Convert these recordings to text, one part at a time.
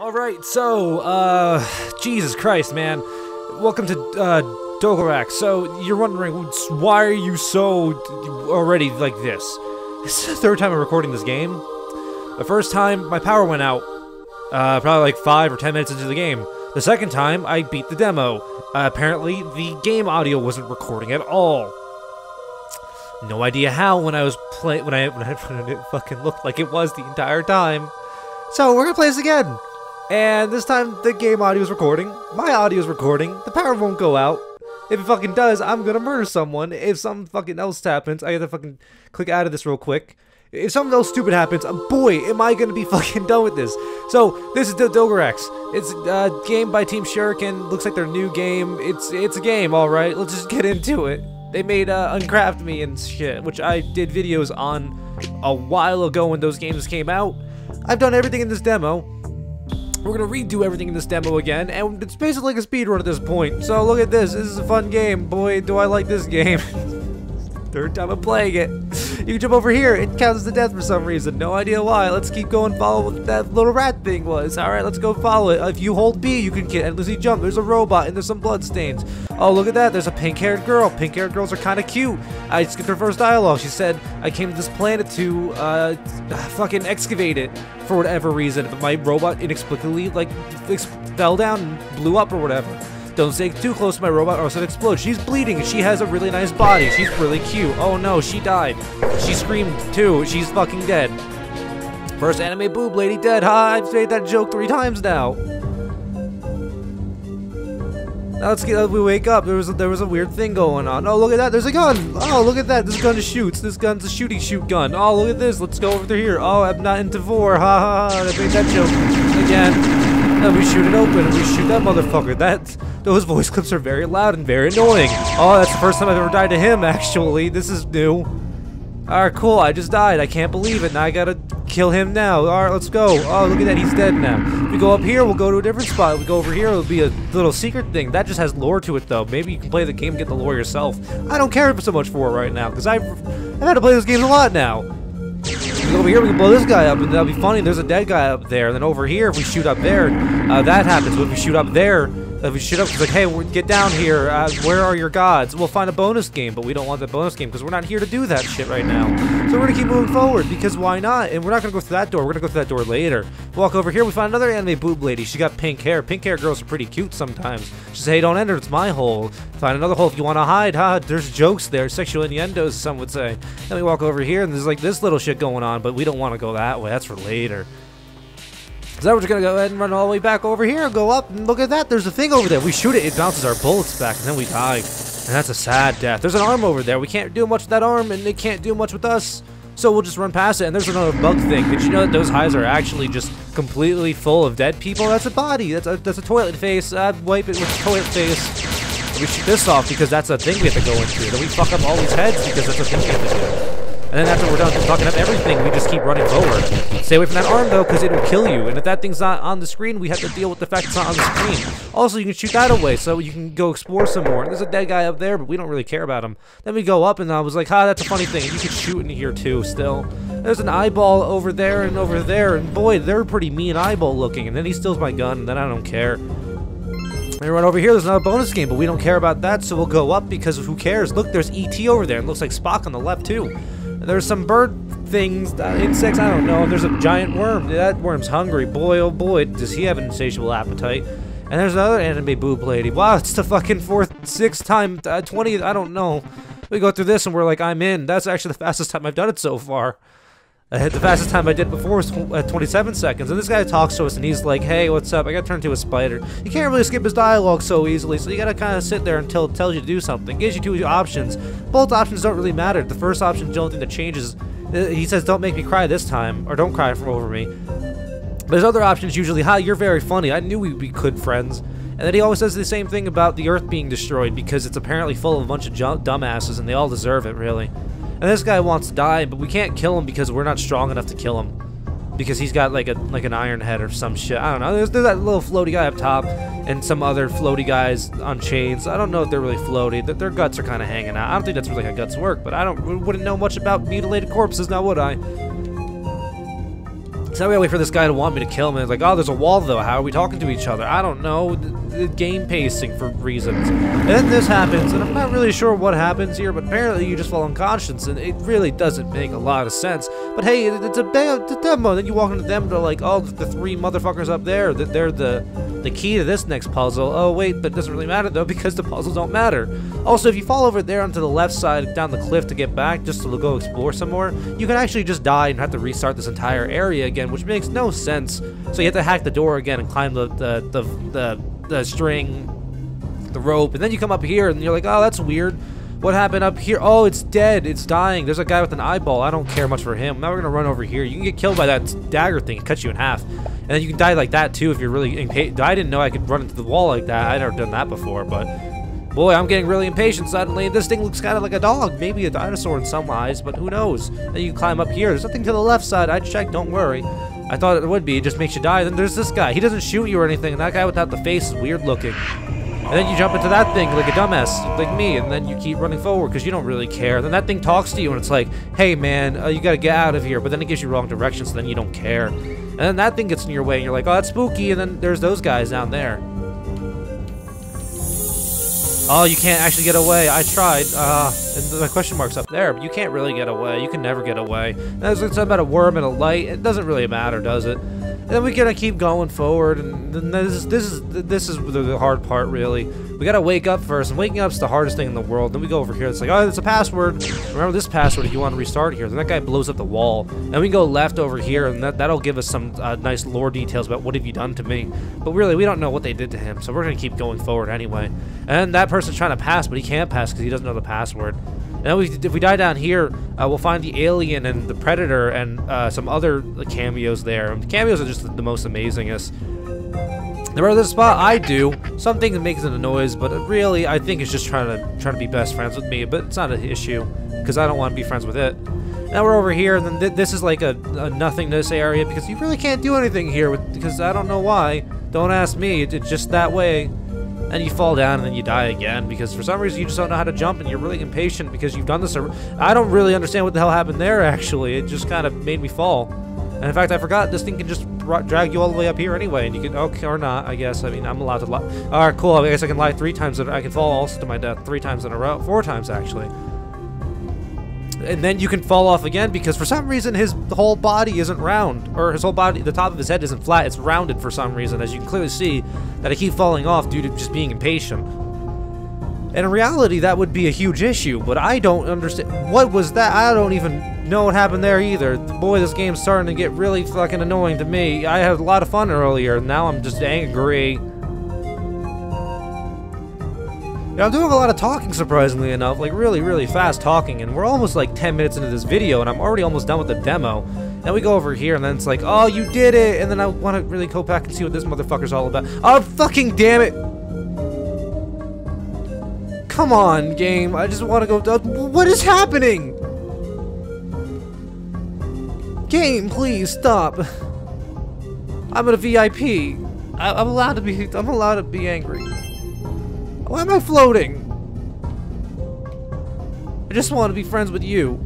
All right, so, uh, Jesus Christ, man. Welcome to, uh, Dogolrax. So, you're wondering, why are you so already like this? This is the third time I'm recording this game. The first time, my power went out, uh, probably like five or ten minutes into the game. The second time, I beat the demo. Uh, apparently, the game audio wasn't recording at all. No idea how when I was play when I when, I, when it fucking looked like it was the entire time. So we're gonna play this again. And this time the game audio is recording, my audio is recording, the power won't go out. If it fucking does, I'm gonna murder someone. If something fucking else happens, I gotta fucking click out of this real quick. If something else stupid happens, uh, boy, am I gonna be fucking done with this. So, this is the Dogolrax. It's a game by Team Shuriken. Looks like their new game. It's it's a game, alright. Let's just get into it. They made uh, Uncraft Me and shit, which I did videos on a while ago when those games came out. I've done everything in this demo. We're gonna redo everything in this demo again, and it's basically like a speedrun at this point. So look at this, this is a fun game. Boy, do I like this game. Third time I'm playing it. You can jump over here, it counts as a death for some reason. No idea why. Let's keep going, follow what that little rat thing was. Alright, let's go follow it. If you hold B, you can get endlessly jump. There's a robot, and there's some blood stains. Oh, look at that, there's a pink-haired girl. Pink-haired girls are kind of cute. I skipped her first dialogue. She said, I came to this planet to, uh, fucking excavate it for whatever reason. My robot inexplicably, like, fell down and blew up or whatever. Don't stay too close to my robot or else it explodes. She's bleeding she has a really nice body. She's really cute. Oh no, she died. She screamed too. She's fucking dead. First anime boob lady dead. Ha, I've made that joke three times now. Now let's get we wake up. There was a, there was a weird thing going on. Oh look at that. There's a gun. Oh look at that. This gun shoots. This gun's a shooting shoot gun. Oh look at this. Let's go over here. Oh I'm not into four. Ha ha ha. I made that joke again. And we shoot it open and we shoot that motherfucker. That those voice clips are very loud and very annoying. Oh that's the first time I've ever died to him actually. This is new. Alright, cool. I just died. I can't believe it. Now I gotta kill him now. Alright, let's go. Oh, look at that. He's dead now. If we go up here. We'll go to a different spot. We go over here. It'll be a little secret thing. That just has lore to it, though. Maybe you can play the game and get the lore yourself. I don't care so much for it right now, because I've, I've had to play this game a lot now. Over here, we can blow this guy up, and that'll be funny. There's a dead guy up there. And then over here, if we shoot up there, uh, that happens. But if we shoot up there, if we up, it's like, hey, get down here. Uh, where are your gods? We'll find a bonus game, but we don't want the bonus game because we're not here to do that shit right now. So we're gonna keep moving forward because why not? And we're not gonna go through that door. We're gonna go through that door later. Walk over here. We find another anime boob lady. She got pink hair. Pink hair girls are pretty cute sometimes. She says, hey, don't enter. It's my hole. Find another hole if you want to hide. Ha, there's jokes there. Sexual innuendos, some would say. Then we walk over here and there's like this little shit going on, but we don't want to go that way. That's for later. So we're just gonna go ahead and run all the way back over here, go up, and look at that, there's a thing over there. We shoot it, it bounces our bullets back, and then we die. And that's a sad death. There's an arm over there. We can't do much with that arm, and it can't do much with us. So we'll just run past it, and there's another bug thing. Did you know that those hives are actually just completely full of dead people? That's a body. That's a, that's a toilet face. I'd wipe it with a toilet face. We shoot this off because that's a thing we have to go into. Then we fuck up all these heads because that's a thing we have to do. And then after we're done just fucking up everything, we just keep running forward. Stay away from that arm, though, because it'll kill you. And if that thing's not on the screen, we have to deal with the fact it's not on the screen. Also, you can shoot that away, so you can go explore some more. There's a dead guy up there, but we don't really care about him. Then we go up, and I was like, ah, that's a funny thing. You can shoot in here, too, still. There's an eyeball over there and over there, and boy, they're pretty mean eyeball looking. And then he steals my gun, and then I don't care. And run over here, there's another bonus game, but we don't care about that, so we'll go up because who cares? Look, there's E.T. over there, and looks like Spock on the left, too. There's some bird things, uh, insects, I don't know. There's a giant worm. That worm's hungry. Boy, oh boy, does he have an insatiable appetite. And there's another anime boob lady. Wow, it's the fucking fourth, sixth time, uh, 20th, I don't know. We go through this and we're like, I'm in. That's actually the fastest time I've done it so far. I hit the fastest time I did before was uh, 27 seconds, and this guy talks to us, and he's like, hey, what's up? I got turned into a spider. You can't really skip his dialogue so easily, so you gotta kind of sit there until it tells you to do something. Gives you two options. Both options don't really matter. The first option is the only thing that changes. Uh, he says, don't make me cry this time, or don't cry over me. But There's other options usually, hi, you're very funny. I knew we'd be good friends. And then he always says the same thing about the Earth being destroyed, because it's apparently full of a bunch of dumbasses, and they all deserve it, really. And this guy wants to die, but we can't kill him because we're not strong enough to kill him. Because he's got like a like an iron head or some shit. I don't know. There's, there's that little floaty guy up top and some other floaty guys on chains. I don't know if they're really floaty. That their guts are kind of hanging out. I don't think that's really how guts work, but I don't wouldn't know much about mutilated corpses now, would I? So now we wait for this guy to want me to kill him. And it's like, oh, there's a wall though. How are we talking to each other? I don't know. The, the game pacing for reasons. And then this happens, and I'm not really sure what happens here, but apparently you just fall unconscious, and it really doesn't make a lot of sense. But hey, it, it's a, it's a demo. Then you walk into them, they're like, oh, the three motherfuckers up there, they're the the key to this next puzzle. Oh wait, but it doesn't really matter though because the puzzles don't matter. Also, if you fall over there onto the left side down the cliff to get back, just to go explore some more, you can actually just die and have to restart this entire area again, which makes no sense. So you have to hack the door again and climb the the the, the, the string, the rope, and then you come up here and you're like, oh, that's weird. What happened up here? Oh, it's dead. It's dying. There's a guy with an eyeball. I don't care much for him. Now we're going to run over here. You can get killed by that dagger thing. It cuts you in half. And then you can die like that, too, if you're really impatient. I didn't know I could run into the wall like that. I'd never done that before, but... Boy, I'm getting really impatient suddenly. This thing looks kind of like a dog. Maybe a dinosaur in some eyes, but who knows? Then you climb up here. There's nothing to the left side. I checked. Don't worry. I thought it would be. It just makes you die. Then there's this guy. He doesn't shoot you or anything. And that guy without the face is weird looking. And then you jump into that thing like a dumbass, like me, and then you keep running forward because you don't really care. Then that thing talks to you and it's like, hey man, uh, you gotta get out of here. But then it gives you wrong directions, so then you don't care. And then that thing gets in your way and you're like, oh, that's spooky. And then there's those guys down there. Oh, you can't actually get away. I tried. Uh, and the question mark's up there, but you can't really get away. You can never get away. And there's something about a worm and a light. It doesn't really matter, does it? And then we gotta keep going forward, and this, this is this is the hard part, really. We gotta wake up first, and waking up's the hardest thing in the world. Then we go over here, it's like, oh, it's a password. Remember this password if you want to restart here. Then that guy blows up the wall. And we go left over here, and that, that'll give us some uh, nice lore details about what have you done to me. But really, we don't know what they did to him, so we're gonna keep going forward anyway. And that person's trying to pass, but he can't pass because he doesn't know the password. And we, if we die down here, uh, we'll find the alien and the predator and uh, some other cameos there. The cameos are just the, most amazingest. Remember this spot? I do. Something that makes it a noise, but really, I think it's just trying to trying to be best friends with me. But it's not an issue because I don't want to be friends with it. Now we're over here, and then th this is like a, a, nothingness area because you really can't do anything here with, because I don't know why. Don't ask me. It's just that way and you fall down and then you die again because for some reason you just don't know how to jump and you're really impatient because you've done this. I don't really understand what the hell happened there actually. It just kind of made me fall. And in fact, I forgot this thing can just drag you all the way up here anyway, and you can, okay, or not, I guess. I mean, I'm allowed to lie. Alright, cool. I guess I can lie three times. I can fall also to my death three times in a row. Four times, actually and then you can fall off again because for some reason his whole body isn't round or his whole body the top of his head isn't flat it's rounded for some reason as you can clearly see that I keep falling off due to just being impatient. And in reality that would be a huge issue but I don't understand what was that? I don't even know what happened there either. Boy this game's starting to get really fucking annoying to me. I had a lot of fun earlier and now I'm just angry know, I'm doing a lot of talking, surprisingly enough, like really, really fast talking, and we're almost like 10 minutes into this video, and I'm already almost done with the demo. Then we go over here, and then it's like, oh, you did it, and then I want to really go back and see what this motherfucker's all about. Oh, fucking damn it! Come on, game, I just want to go, what is happening? Game, please, stop. I'm a VIP. I I'm allowed to be, I'm allowed to be angry. Why am I floating? I just want to be friends with you.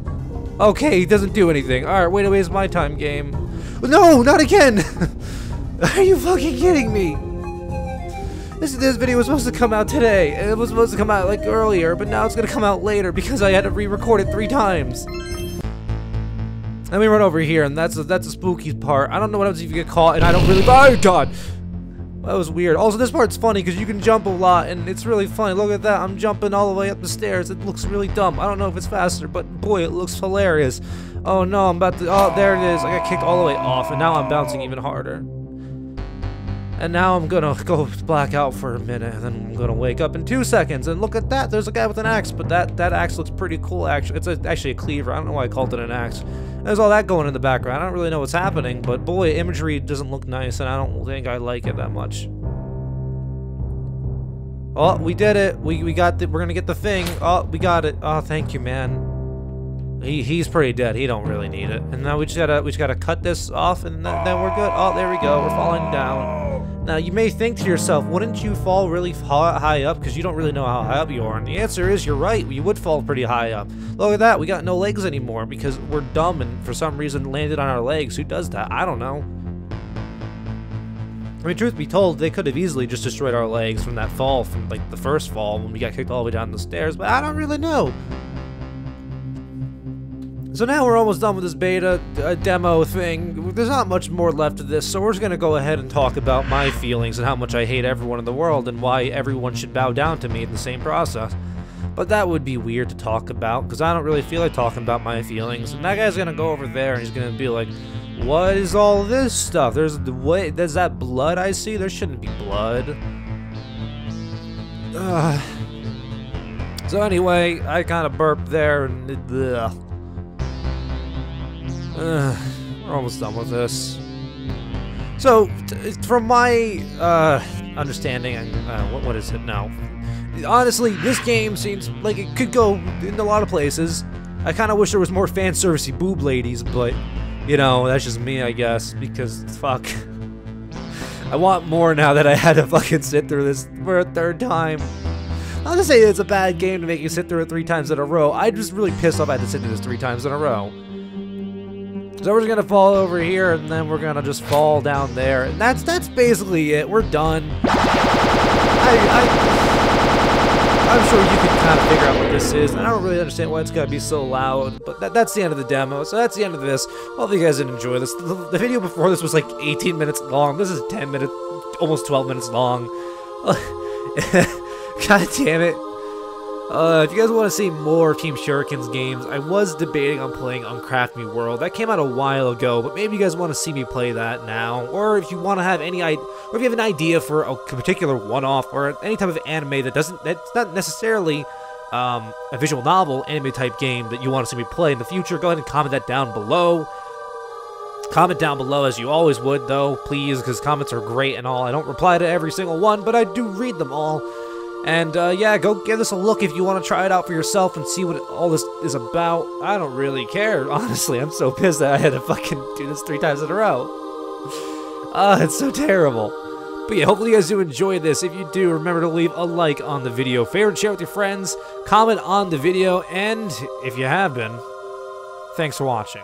Okay, he doesn't do anything. Alright, wait to waste my time, game. No, not again! Are you fucking kidding me? This, this video was supposed to come out today. It was supposed to come out like earlier, but now it's gonna come out later because I had to re-record it three times. Let me run over here, and that's a, that's a spooky part. I don't know what if you get caught, and I don't really- Oh, God! That was weird. Also, this part's funny because you can jump a lot, and it's really funny. Look at that. I'm jumping all the way up the stairs. It looks really dumb. I don't know if it's faster, but boy, it looks hilarious. Oh, no, I'm about to... Oh, there it is. I got kicked all the way off, and now I'm bouncing even harder. And now I'm gonna go black out for a minute, and then I'm gonna wake up in two seconds. And look at that, there's a guy with an axe, but that, that axe looks pretty cool, actually. It's a, actually a cleaver. I don't know why I called it an axe. There's all that going in the background. I don't really know what's happening, but boy, imagery doesn't look nice, and I don't think I like it that much. Oh, we did it. We, we got the, we're gonna get the thing. Oh, we got it. Oh, thank you, man. He, he's pretty dead. He don't really need it. And now we just gotta we just gotta cut this off, and then, then we're good. Oh, there we go. We're falling down. Now you may think to yourself, wouldn't you fall really high up because you don't really know how high up you are? And the answer is you're right. You would fall pretty high up. Look at that. We got no legs anymore because we're dumb and for some reason landed on our legs. Who does that? I don't know. I mean, truth be told, they could have easily just destroyed our legs from that fall, from like the first fall when we got kicked all the way down the stairs, but I don't really know. So now we're almost done with this beta uh, demo thing. There's not much more left of this, so we're just gonna go ahead and talk about my feelings and how much I hate everyone in the world and why everyone should bow down to me in the same process. But that would be weird to talk about, because I don't really feel like talking about my feelings. And that guy's gonna go over there and he's gonna be like, what is all this stuff? There's the way there's that blood I see? There shouldn't be blood. Uh, so anyway, I kind of burped there and. Uh, we're almost done with this. So, from my uh, understanding, uh, what, what is it now? Honestly, this game seems like it could go in a lot of places. I kind of wish there was more fan servicey boob ladies, but you know that's just me, I guess. Because fuck, I want more now that I had to fucking sit through this for a third time. Not to say it's a bad game to make you sit through it three times in a row. I just really pissed off I had to sit through this three times in a row. So we're just gonna fall over here, and then we're gonna just fall down there, and that's that's basically it. We're done. I, I I'm sure you can kind of figure out what this is. I don't really understand why it's gotta be so loud, but that, that's the end of the demo. So that's the end of this. Hope you guys did enjoy this. The, the video before this was like 18 minutes long. This is 10 minutes, almost 12 minutes long. God damn it. Uh, if you guys want to see more Team Shuriken's games, I was debating on playing Uncraft Me World. That came out a while ago, but maybe you guys want to see me play that now. Or if you want to have any or if you have an idea for a particular one-off or any type of anime that doesn't that's not necessarily um, a visual novel anime type game that you want to see me play in the future, go ahead and comment that down below. Comment down below as you always would, though, please, because comments are great and all. I don't reply to every single one, but I do read them all. And uh, yeah, go give this a look if you want to try it out for yourself and see what all this is about. I don't really care, honestly. I'm so pissed that I had to fucking do this three times in a row. Ah, uh, it's so terrible. But yeah, hopefully you guys do enjoy this. If you do, remember to leave a like on the video, favorite, share with your friends, comment on the video, and if you have been, thanks for watching.